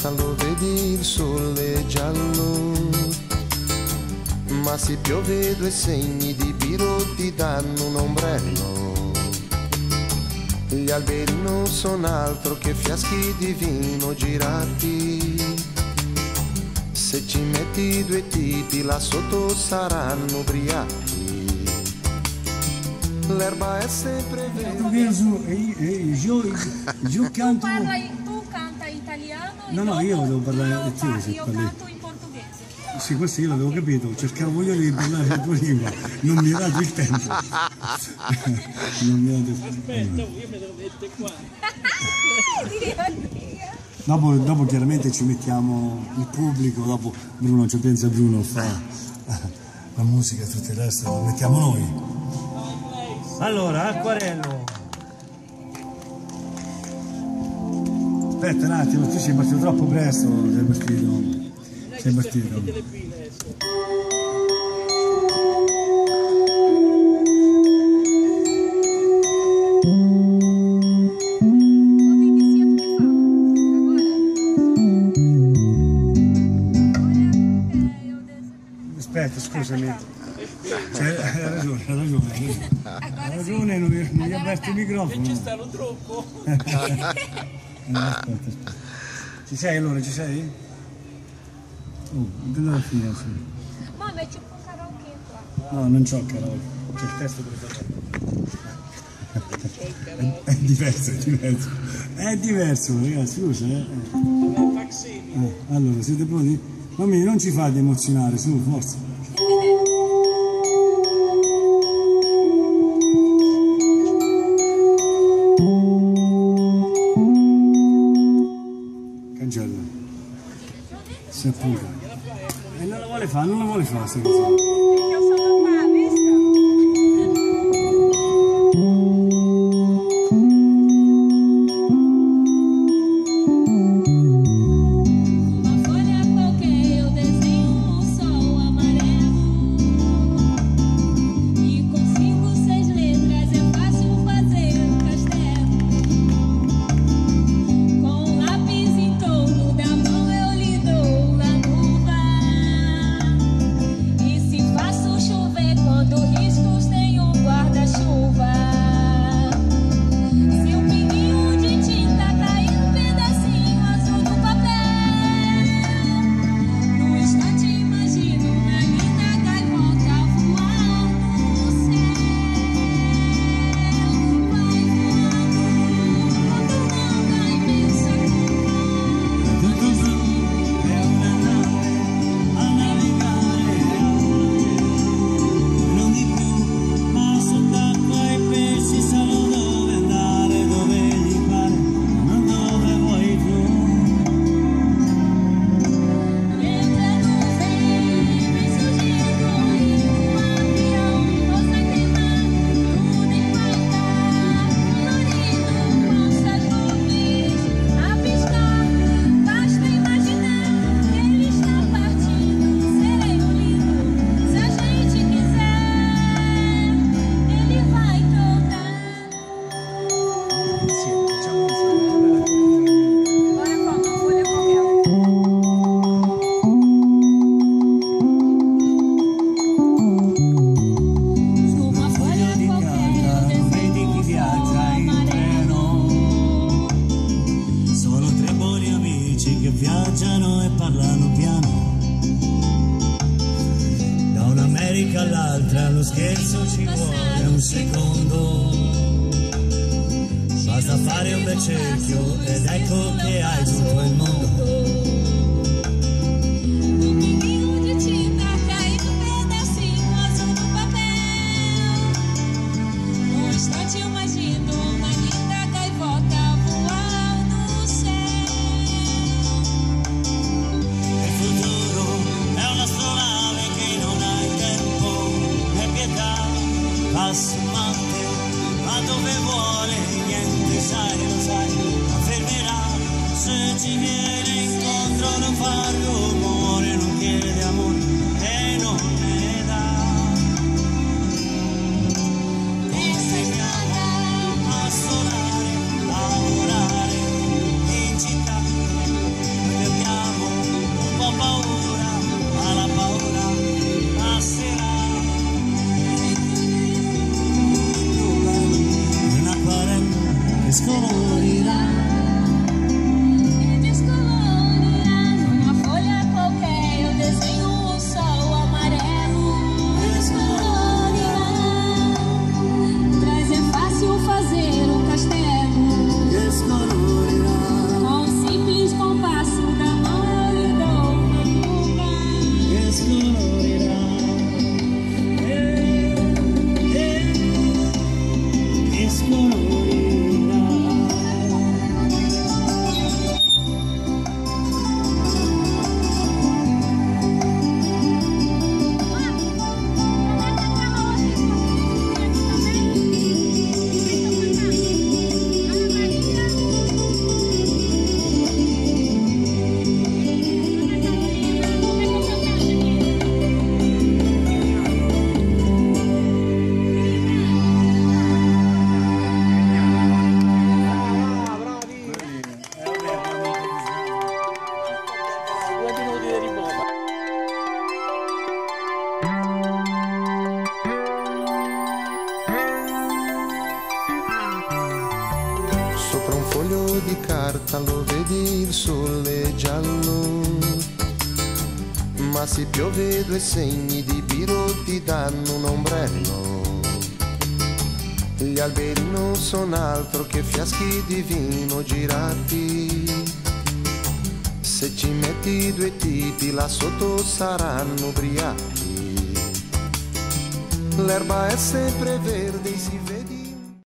giornata lo vedi il sole giallo, ma se piove due segni di biro ti danno un ombrello. Gli alberi non sono altro che fiaschi di vino girati. Se ci metti due tipi là sotto saranno ubriachi. L'erba è sempre verde. vieni su e io, e io, io canto. No, no, io devo parlare io te, fa- se Io parli. canto in portoghese. Sì, questo io l'avevo capito, cercavo io di parlare la tua lingua, non mi hai dato il tempo. non mi dato il tempo. Aspetta, io mi devo mettere qua. Dopo, dopo chiaramente ci mettiamo il pubblico, dopo Bruno, ci pensa Bruno, fa la musica e tutto il resto, lo mettiamo noi. Allora, acquarello. Aspetta un attimo, tu sei partito troppo presto, sei partito. Sei partito. Aspetta, scusami. Cioè, hai ragione, hai ragione. Hai ragione, non mi, non ha aperto il microfono. Ci sta lo troppo. Ci sei allora, ci sei? Oh, vedo la fine, sì. Mamma, tipo um karaokê lá. No, non c'ho karaoke, c'è il testo preparato. È, è diverso, è diverso. È diverso, ragazzi, scusa, eh. Eh, Allora, siete pronti? Bambini, non ci fate emozionare, su, forza. Si appunta. E non la vuole fare, non la vuole fare che viaggiano e parlano piano. Da un'America all'altra lo scherzo ci vuole un secondo. Basta fare un bel cerchio ed ecco barrio. Giornata lo vedi il sole giallo, ma se piove due segni di biro ti danno un ombrello. Gli alberi non sono altro che fiaschi di vino girati. Se ci metti due tipi là sotto saranno ubriachi. L'erba è sempre verde, si vede